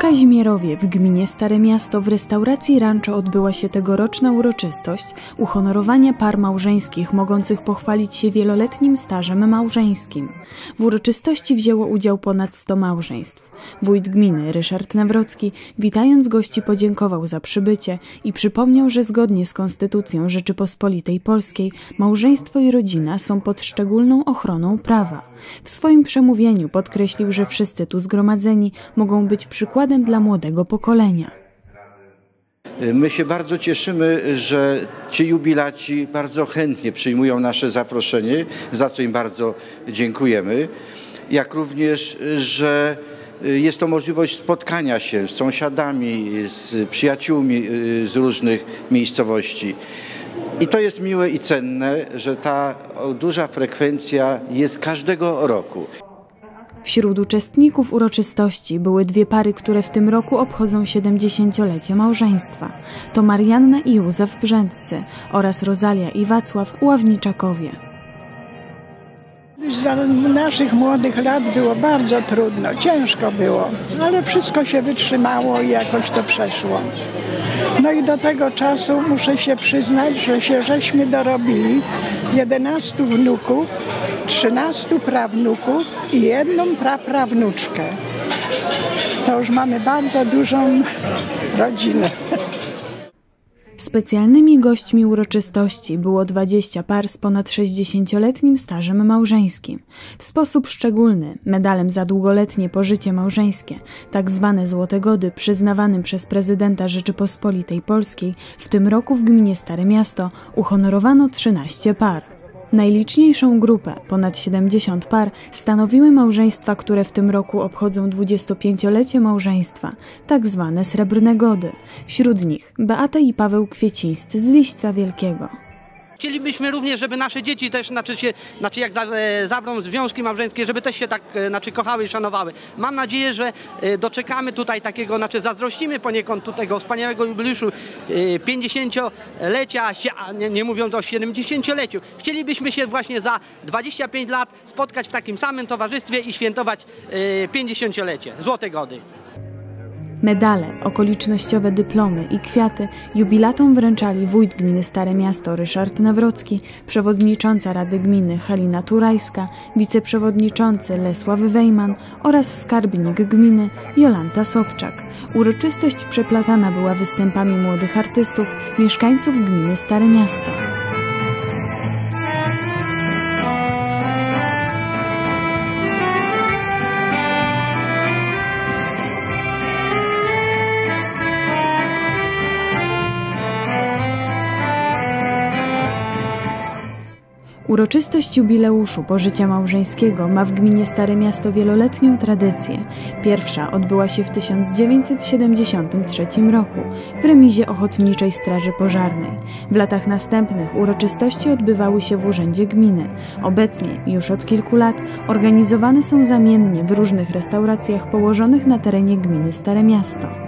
Kazimierowie w gminie Stare Miasto w restauracji Rancho odbyła się tegoroczna uroczystość uhonorowania par małżeńskich mogących pochwalić się wieloletnim stażem małżeńskim. W uroczystości wzięło udział ponad 100 małżeństw. Wójt gminy Ryszard Nawrocki witając gości podziękował za przybycie i przypomniał, że zgodnie z Konstytucją Rzeczypospolitej Polskiej małżeństwo i rodzina są pod szczególną ochroną prawa. W swoim przemówieniu podkreślił, że wszyscy tu zgromadzeni mogą być przykładem dla młodego pokolenia. My się bardzo cieszymy, że ci jubilaci bardzo chętnie przyjmują nasze zaproszenie, za co im bardzo dziękujemy. Jak również, że jest to możliwość spotkania się z sąsiadami, z przyjaciółmi z różnych miejscowości. I to jest miłe i cenne, że ta duża frekwencja jest każdego roku. Wśród uczestników uroczystości były dwie pary, które w tym roku obchodzą 70-lecie małżeństwa. To Marianna i Józef Brzędcy oraz Rozalia i Wacław Ławniczakowie. Za naszych młodych lat było bardzo trudno, ciężko było, ale wszystko się wytrzymało i jakoś to przeszło. No i do tego czasu muszę się przyznać, że się żeśmy dorobili 11 wnuków, 13 prawnuków i jedną praprawnuczkę. To już mamy bardzo dużą rodzinę. Specjalnymi gośćmi uroczystości było 20 par z ponad 60-letnim stażem małżeńskim. W sposób szczególny medalem za długoletnie pożycie małżeńskie, tak zwane Złote Gody, przyznawanym przez prezydenta Rzeczypospolitej Polskiej, w tym roku w gminie Stare Miasto uhonorowano 13 par. Najliczniejszą grupę, ponad 70 par, stanowiły małżeństwa, które w tym roku obchodzą 25-lecie małżeństwa, tak zwane srebrne gody. Wśród nich Beata i Paweł Kwiecińscy z Liśca Wielkiego. Chcielibyśmy również, żeby nasze dzieci też, znaczy, się, znaczy jak e, zawrą związki małżeńskie, żeby też się tak e, znaczy, kochały i szanowały. Mam nadzieję, że e, doczekamy tutaj takiego, znaczy zazdrościmy poniekąd tego wspaniałego jubileuszu 50-lecia, a nie, nie mówiąc o 70-leciu. Chcielibyśmy się właśnie za 25 lat spotkać w takim samym towarzystwie i świętować 50-lecie, złote gody. Medale, okolicznościowe dyplomy i kwiaty jubilatom wręczali wójt gminy Stare Miasto Ryszard Nawrocki, przewodnicząca Rady Gminy Halina Turajska, wiceprzewodniczący Lesław Wejman oraz skarbnik gminy Jolanta Sobczak. Uroczystość przeplatana była występami młodych artystów, mieszkańców gminy Stare Miasto. Uroczystość jubileuszu pożycia małżeńskiego ma w gminie Stare Miasto wieloletnią tradycję. Pierwsza odbyła się w 1973 roku w remizie Ochotniczej Straży Pożarnej. W latach następnych uroczystości odbywały się w Urzędzie Gminy. Obecnie, już od kilku lat, organizowane są zamiennie w różnych restauracjach położonych na terenie gminy Stare Miasto.